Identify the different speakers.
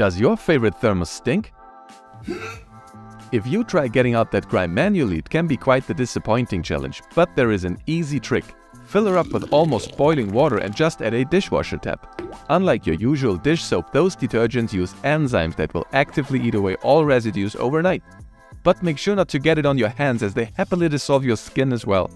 Speaker 1: Does your favorite thermos stink? If you try getting out that grime manually, it can be quite the disappointing challenge, but there is an easy trick. Fill her up with almost boiling water and just add a dishwasher tab. Unlike your usual dish soap, those detergents use enzymes that will actively eat away all residues overnight. But make sure not to get it on your hands as they happily dissolve your skin as well.